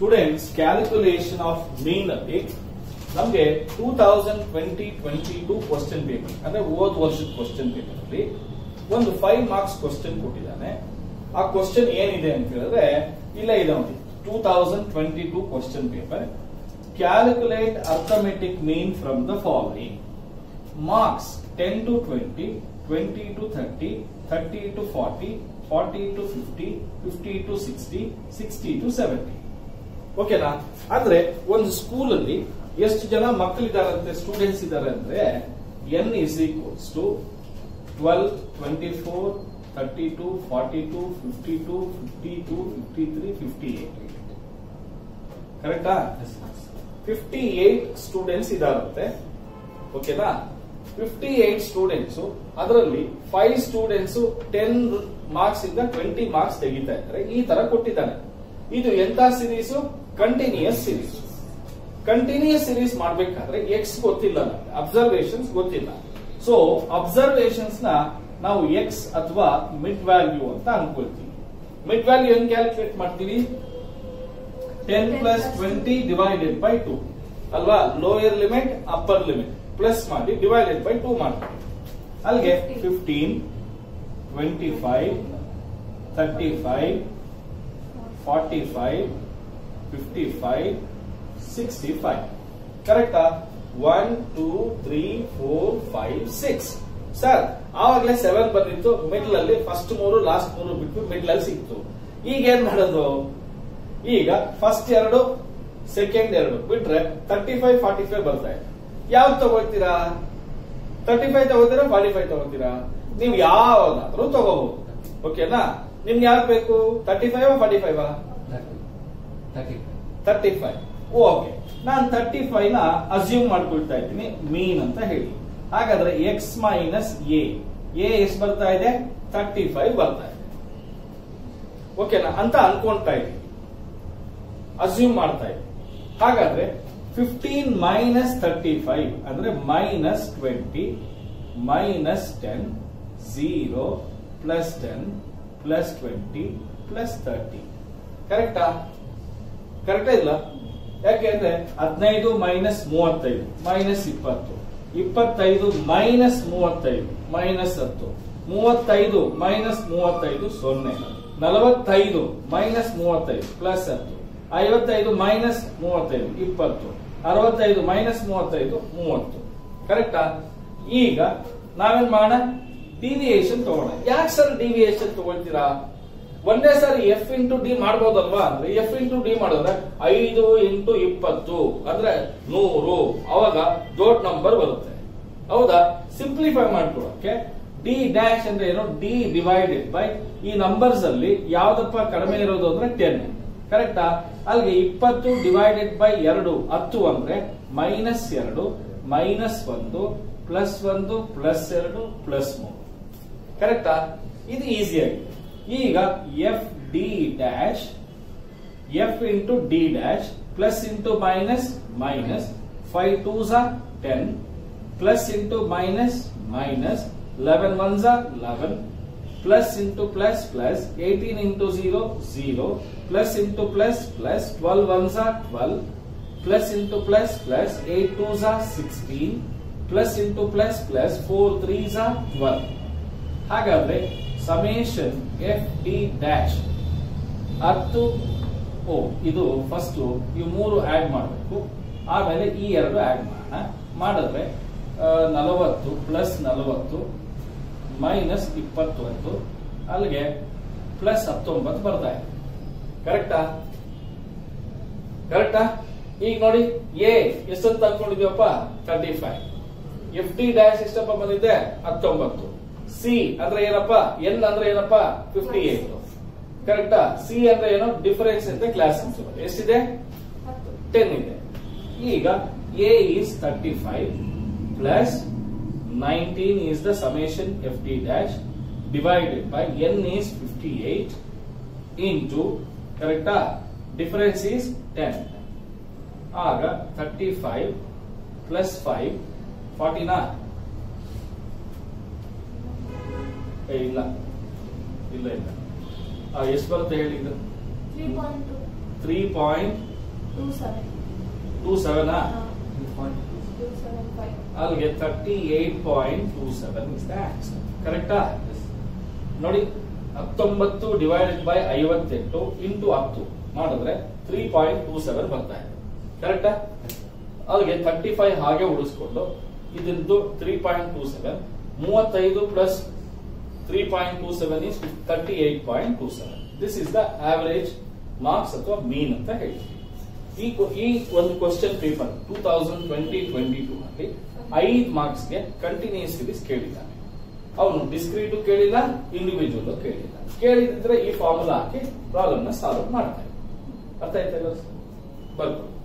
Students calculation of mean ಅಲ್ಲಿ ನಮಗೆ two thousand twenty twenty two question paper ಅಂದ್ರೆ ಹೋದ ವರ್ಷದ ಕ್ವಶನ್ ಪೇಪರ್ ಅಲ್ಲಿ ಒಂದು ಫೈವ್ ಮಾರ್ಕ್ಸ್ ಕ್ವಶನ್ ಕೊಟ್ಟಿದ್ದಾನೆ. ಆ ಕ್ವಶನ್ ಏನಿದೆ ಅಂತ ಹೇಳಿದ್ರೆ, ಇಲ್ಲ ಇದೆ ನೋಡಿ two thousand twenty two question paper calculate arithmetic mean from the following marks ten to twenty twenty to thirty thirty to forty forty to fifty fifty to sixty sixty to seventy ಓಕೆನಾ? ಅಂದ್ರೆ ಒಂದು school ಅಲ್ಲಿ ಎಷ್ಟು ಜನ ಮಕ್ಕಳಿದಾರಂತೆ students ಇದ್ದಾರೆ ಅಂದ್ರೆ N is equals to twelve twenty four thirty two forty two fifty two fifty two fifty three fifty eight ಕರೆಕ್ಟಾ fifty eight students ಇದಾರಂತೆ ಓಕೆನಾ? ಫಿಫ್ಟಿ ಏಟ್ ಸ್ಟೂಡೆಂಟ್ಸ್ ಅದರಲ್ಲಿ ಫೈವ್ ಸ್ಟೂಡೆಂಟ್ಸ್ ಟೆನ್ ಮಾರ್ಕ್ಸ್ ಇಂದ ಟ್ವೆಂಟಿ ಮಾರ್ಕ್ಸ್ ತೆಗಿತಾ ಇದ್ದಾರೆ. ಈ ತರ ಕೊಟ್ಟಿದ್ದಾನೆ ಇದು ಎಂತ series continuous series continuous series ಮಾಡ್ಬೇಕಾದ್ರೆ ಎಕ್ಸ್ ಗೊತ್ತಿಲ್ಲ ನಮ್ಗೆ. ಅಬ್ಸರ್ವೇಷನ್ಸ್ ಗೊತ್ತಿಲ್ಲ. ಸೊ ಅಬ್ಸರ್ವೇಷನ್ಸ್ನ ನಾವು ಎಕ್ಸ್ ಅಥವಾ ಮಿಡ್ ವ್ಯಾಲ್ಯೂ ಅಂತ ಅನ್ಕೊಳ್ತೀವಿ. ಮಿಡ್ ವ್ಯಾಲ್ಯೂ ಹೆಂಗ್ ಕ್ಯಾಲ್ಕುಲೇಟ್ ಮಾಡ್ತೀವಿ? Ten plus twenty divided by two ಅಲ್ವಾ? Lower limit upper limit plus ಮಾಡಿ ಡಿವೈಡೆಡ್ ಬೈ ಟೂ ಮಾಡ್ತೀವಿ. ಅಲ್ಲಿಗೆ fifteen twenty five thirty five forty five fifty five sixty five ಕರೆಕ್ಟಾ one two three four five six sir ಆವಾಗಲೇ seven ಬಂದಿತ್ತು. Middle ಅಲ್ಲಿ first ಮೂರು last ಮೂರು ಬಿಟ್ಟು ಮಿಡ್ಲ್ ಅಲ್ಲಿ ಸಿಕ್ತು. ಈಗ ಏನ್ ಮಾಡೋದು? ಈಗ ಫಸ್ಟ್ ಎರಡು ಸೆಕೆಂಡ್ ಎರಡು ಬಿಟ್ರೆ ತರ್ಟಿ ಫೈವ್ ಫಾರ್ಟಿ ಫೈವ್ ಬರ್ತಾ ಇದೆ. ಯಾವ್ದು ತಗೋತೀರಾ ತರ್ಟಿ ಫೈವ್ ತಗೋತೀರಾ ಫಾರ್ಟಿ ಫೈವ್ ತಗೋತೀರಾ ನೀವು ಯಾವ್ದಾದ್ರೂ ತಗೋಬಹುದು. ಓಕೆನಾ ನಿಮ್ಗೆ ಯಾವ್ದು ಬೇಕು? Thirty five forty five thirty five okay ನಾನು ತರ್ಟಿ ಫೈವ್ನ ಅಸ್ಯೂಮ್ ಮಾಡ್ಕೊಳ್ತಾ ಇದ್ದೀನಿ ಮೀನ್ ಅಂತ ಹೇಳಿ. ಹಾಗಾದ್ರೆ ಎಕ್ಸ್ ಮೈನಸ್ ಎ ಎ ಎಷ್ಟು ಬರ್ತಾ ಇದೆ? ತರ್ಟಿ ಫೈವ್ ಬರ್ತಾ ಇದೆ. ಓಕೆನಾ ಅಂತ ಅನ್ಕೊಂತಾ ಇದ್ದೀನಿ. ಅಸ್ಯೂಮ್ ಮಾಡ್ತಾ ಇದ್ದೀನಿ. ಹಾಗಾದ್ರೆ ಫಿಫ್ಟೀನ್ ಮೈನಸ್ ತರ್ಟಿ ಫೈವ್ ಅಂದ್ರೆ minus twenty minus ten zero plus ten plus twenty plus thirty ಕರೆಕ್ಟಾ ಕರೆಕ್ಟಾ ಇಲ್ಲ? ಯಾಕೆಂದ್ರೆ ಹದಿನೈದು ಮೈನಸ್ ಮೂವತ್ತೈದು ಮೈನಸ್ ಇಪ್ಪತ್ತು. ಇಪ್ಪತ್ತೈದು ಮೈನಸ್ ಮೂವತ್ತೈದು ಮೈನಸ್ ಹತ್ತು. ಮೂವತ್ತೈದು ಮೈನಸ್ ಮೂವತ್ತೈದು ಸೊನ್ನೆ. ನಲವತ್ತೈದು ಮೈನಸ್ ಮೂವತ್ತೈದು ಪ್ಲಸ್ ಹತ್ತು. ಐವತ್ತೈದು ಮೈನಸ್ ಮೂವತ್ತೈದು, ಇಪ್ಪತ್ತು. ಅರವತ್ತೈದು ಮೈನಸ್ ಮೂವತ್ತೈದು, ಮೂವತ್ತು. ಕರೆಕ್ಟಾ ಈಗ ನಾವೇನ್ ಮಾಡೋಣ? ಡಿವಿಯೇಷನ್ ತಗೋಣ ಯಾಕೆ ಸರ್ ಡಿವಿಯೇಷನ್ ತಗೊಳ್ತೀರಾ? ಒಂದೇ ಸಾರಿ ಎಫ್ ಇಂಟು ಡಿ ಮಾಡ್ಬೋದಲ್ವಾ? ಅಂದ್ರೆ ಎಫ್ ಇಂಟು ಡಿ ಮಾಡಿದ್ರೆ ಐದು ಇಂಟು ಇಪ್ಪತ್ತು. ಅಂದ್ರೆ ನೂರು. ಅವಾಗ ದೊಡ್ಡ ನಂಬರ್ ಬರುತ್ತೆ. ಹೌದಾ? ಸಿಂಪ್ಲಿಫೈ ಮಾಡ್ಕೊಳಕ್ಕೆ ಡಿ ಡ್ಯಾಶ್ ಅಂದ್ರೆ ಏನು? ಡಿ ಡಿವೈಡೆಡ್ ಬೈ ಈ ನಂಬರ್ಸ್ ಅಲ್ಲಿ ಯಾವ್ದಪ್ಪ ಕಡಿಮೆ ಇರೋದು ಅಂದ್ರೆ ಟೆನ್ ಕರೆಕ್ಟಾ ಅಲ್ಲಿಗೆ ಇಪ್ಪತ್ತು ಡಿವೈಡೆಡ್ ಬೈ ಎರಡು, ಹತ್ತು ಅಂದ್ರೆ ಮೈನಸ್ ಎರಡು ಮೈನಸ್ ಒಂದು ಪ್ಲಸ್ ಒಂದು ಪ್ಲಸ್ ಎರಡು ಪ್ಲಸ್ ಮೂರು. ಕರೆಕ್ಟಾ? ಇದು ಈಸಿ ಆಗಿದೆ ಈಗ F D dash F into D dash plus into minus minus five two Jha ten plus into minus minus eleven one Jha eleven plus into plus plus eighteen into zero zero plus into plus plus twelve one Jha twelve plus into plus plus eight two Jha sixteen plus into plus plus four three Jha twelve ಹಾಗಾದ್ರೆ summation F D dash ಹತ್ತು ಓ, ಇದು first ಈ ಮೂರು add ಮಾಡಬೇಕು. ಆಮೇಲೆ ಈ ಎರಡು ಆಡ್ ಮಾಡೋಣ. ಮಾಡಿದ್ರೆ ನಲವತ್ತು ಪ್ಲಸ್ ನಲವತ್ತು ಮೈನಸ್ ಇಪ್ಪತ್ತೊಂದು. ಅಲ್ಲಿಗೆ ಪ್ಲಸ್ ಹತ್ತೊಂಬತ್ತು ಬರ್ತಾ ಇದೆ. ಕರೆಕ್ಟಾ ಕರೆಕ್ಟಾ ಈಗ ನೋಡಿ ಎ ಎಷ್ಟಂತ ಅನ್ಕೊಂಡಿದ್ಯಪ್ಪ thirty five F D dash ಎಷ್ಟಪ್ಪ ಬಂದಿದೆ? ಹತ್ತೊಂಬತ್ತು. ಸಿ ಅಂದ್ರೆ ಏನಪ್ಪ? ಎನ್ ಅಂದ್ರೆ ಏನಪ್ಪ? ಫಿಫ್ಟಿ ಏಟ್ ಕರೆಕ್ಟಾ ಸಿ ಅಂದ್ರೆ ಏನು? ಡಿಫರೆನ್ಸ್ ಅಂತ ಕ್ಲಾಸ್ ಎಷ್ಟಿದೆ? ಟೆನ್ ಇದೆ. ಈಗ A is thirty five plus nineteen is the summation F T dash divided by N is fifty eight into ಕರೆಕ್ಟಾ ಡಿಫರೆನ್ಸ್ ಈಸ್ ಟೆನ್ ಆಗ ತರ್ಟಿ ಫೈವ್ ಪ್ಲಸ್ ಫೈವ್ ಫಾರ್ಟಿನಾ ಇಲ್ಲ. ಇಲ್ಲ ಇಲ್ಲ. ಎಷ್ಟು ಬರುತ್ತೆ ಹೇಳಿ ಇದು? ತ್ರೀ ಪಾಯಿಂಟ್ ಟು ಸೆವೆನ್ ಅಲ್ಲಿಗೆ thirty eight point two seven ಕರೆಕ್ಟಾ ನೋಡಿ ಹತ್ತೊಂಬತ್ತು ಡಿವೈಡೆಡ್ ಬೈ ಐವತ್ತೆಂಟು ಇಂಟು ಹತ್ತು. ಮಾಡಿದ್ರೆ ತ್ರೀ ಪಾಯಿಂಟ್ ಟೂ ಸೆವೆನ್ ಬರ್ತಾ ಇದೆ. ಕರೆಕ್ಟಾ ಅಲ್ಲಿಗೆ ತರ್ಟಿ ಫೈವ್ ಹಾಗೆ ಉಳಿಸ್ಕೊಂಡು ಇದ್ರದ್ದು ತ್ರೀ ಪಾಯಿಂಟ್ ಟೂ ಸೆವೆನ್ ಮೂವತ್ತೈದು plus three point two seven is thirty eight point two seven this is the average marks ಅಥವಾ ಮೀನ್ ಅಂತ ಹೇಳ್ತೀವಿ. ಈ ಈ ಒಂದು question paper two thousand twenty twenty two ನಲ್ಲಿ ಐದು ಮಾರ್ಕ್ಸ್ಗೆ ಕಂಟಿನ್ಯೂಸ್ ಸೀರೀಸ್ ಕೇಳಿದ್ದಾನೆ. ಅವನು ಡಿಸ್ಕ್ರೀಟು ಕೇಳಿಲ್ಲ ಇಂಡಿವಿಜುವಲ್ ಕೇಳಿಲ್ಲ. ಕೇಳಿದ್ರೆ ಈ ಫಾರ್ಮುಲಾ ಹಾಕಿ ಪ್ರಾಬ್ಲಮ್ನ ಸಾಲ್ವ್ ಮಾಡ್ತಾರೆ ಅರ್ಥ ಆಯ್ತಾ ಬರ್ಕೊಳ್ಳಿ